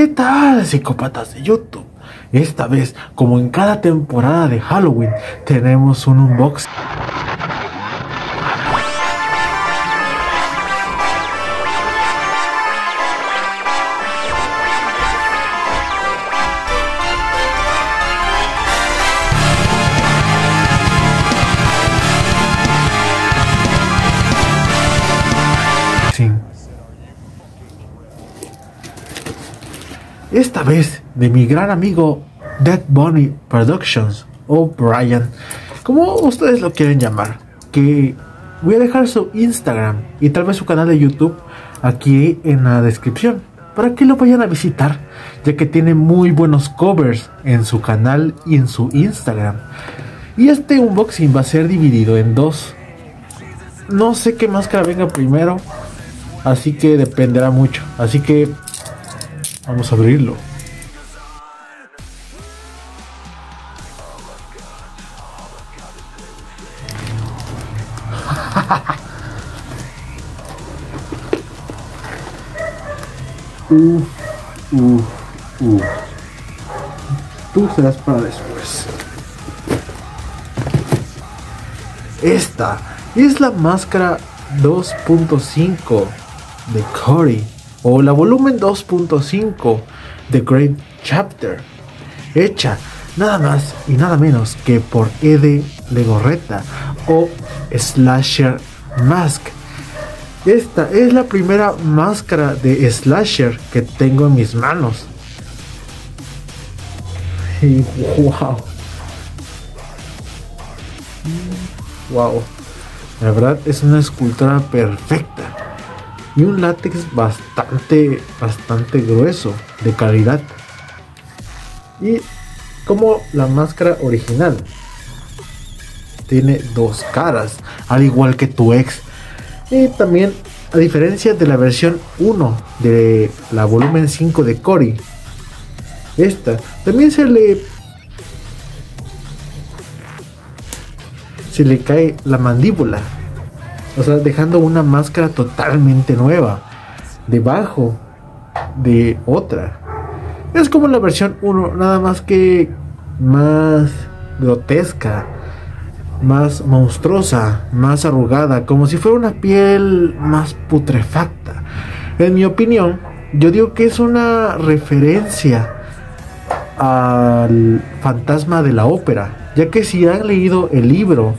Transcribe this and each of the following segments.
¿Qué tal, psicópatas de YouTube? Esta vez, como en cada temporada de Halloween, tenemos un unboxing. Esta vez de mi gran amigo Dead Bunny Productions o Brian, como ustedes lo quieren llamar, que voy a dejar su Instagram y tal vez su canal de YouTube aquí en la descripción para que lo vayan a visitar, ya que tiene muy buenos covers en su canal y en su Instagram. Y este unboxing va a ser dividido en dos. No sé qué máscara venga primero, así que dependerá mucho. Así que Vamos a abrirlo. uh. Tú serás para después. Esta es la máscara 2.5 de Cory o la volumen 2.5 de Great Chapter, hecha nada más y nada menos que por Ede Legorreta o Slasher Mask. Esta es la primera máscara de Slasher que tengo en mis manos. Y wow. Wow. La verdad es una escultura perfecta y un látex bastante, bastante grueso, de calidad. Y como la máscara original, tiene dos caras, al igual que tu ex. Y también, a diferencia de la versión 1 de la volumen 5 de Cory, esta también se le se le cae la mandíbula o sea, dejando una máscara totalmente nueva. Debajo de otra. Es como la versión 1, nada más que más grotesca, más monstruosa, más arrugada, como si fuera una piel más putrefacta. En mi opinión, yo digo que es una referencia al fantasma de la ópera, ya que si han leído el libro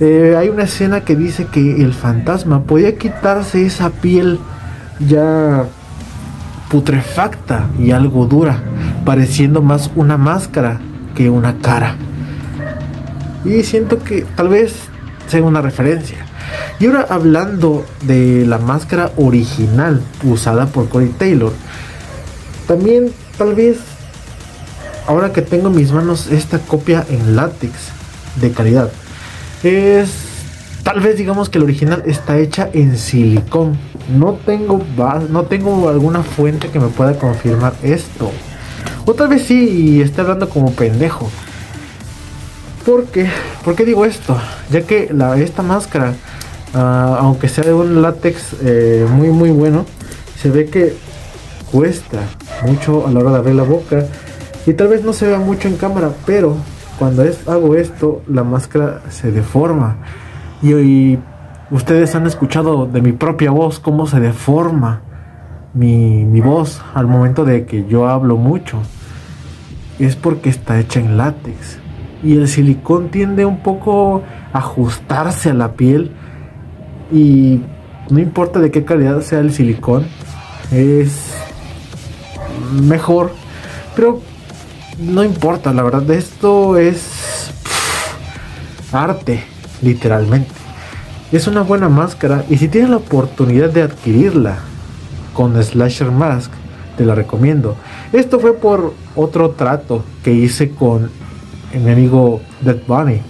eh, hay una escena que dice que el fantasma podía quitarse esa piel ya putrefacta y algo dura, pareciendo más una máscara que una cara. Y siento que tal vez sea una referencia. Y ahora hablando de la máscara original usada por Corey Taylor, también tal vez ahora que tengo en mis manos esta copia en látex de calidad, es tal vez digamos que el original está hecha en silicón. No tengo no tengo alguna fuente que me pueda confirmar esto. O tal vez sí y esté hablando como pendejo. ¿Por qué? ¿Por qué digo esto? Ya que la, esta máscara, ah, aunque sea de un látex eh, muy muy bueno, se ve que cuesta mucho a la hora de abrir la boca. Y tal vez no se vea mucho en cámara, pero cuando hago esto, la máscara se deforma. Y, hoy ustedes han escuchado de mi propia voz cómo se deforma mi, mi voz al momento de que yo hablo mucho. Es porque está hecha en látex. Y el silicón tiende un poco a ajustarse a la piel. Y no importa de qué calidad sea el silicón, es mejor. Pero no importa, la verdad, esto es arte, literalmente. Es una buena máscara y si tienes la oportunidad de adquirirla con Slasher Mask, te la recomiendo. Esto fue por otro trato que hice con mi amigo Dead Bunny.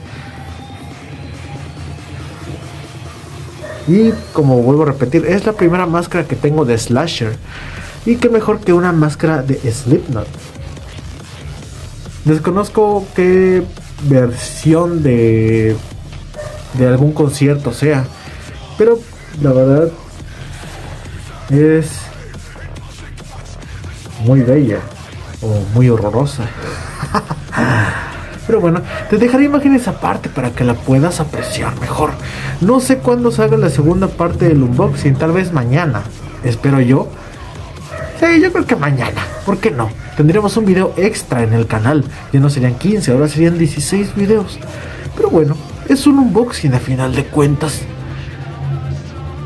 Y como vuelvo a repetir, es la primera máscara que tengo de Slasher. Y qué mejor que una máscara de Slipknot. Desconozco qué versión de, de algún concierto sea, pero la verdad es muy bella o muy horrorosa. Pero bueno, te dejaré imágenes aparte para que la puedas apreciar mejor. No sé cuándo salga la segunda parte del unboxing, tal vez mañana. Espero yo. Sí, yo creo que mañana. ¿Por qué no? Tendremos un video extra en el canal. Ya no serían 15, ahora serían 16 videos. Pero bueno, es un unboxing a final de cuentas.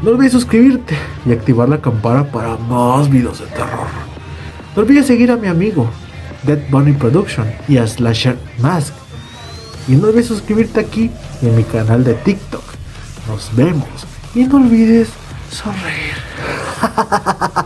No olvides suscribirte y activar la campana para más videos de terror. No olvides seguir a mi amigo Dead Bunny Production y a Slasher Mask. Y no olvides suscribirte aquí en mi canal de TikTok. Nos vemos y no olvides sonreír.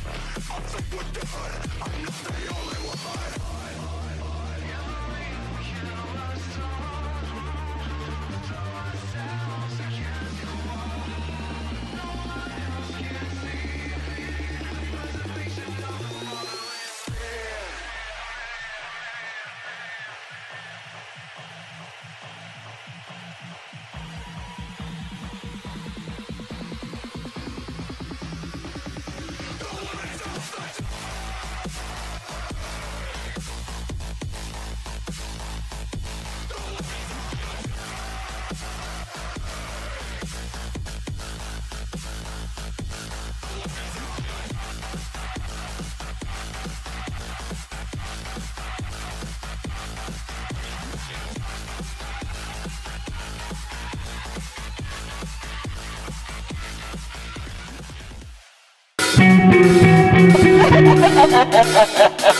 Ha ha ha ha ha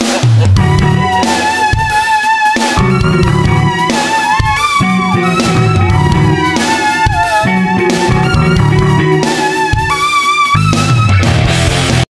ha!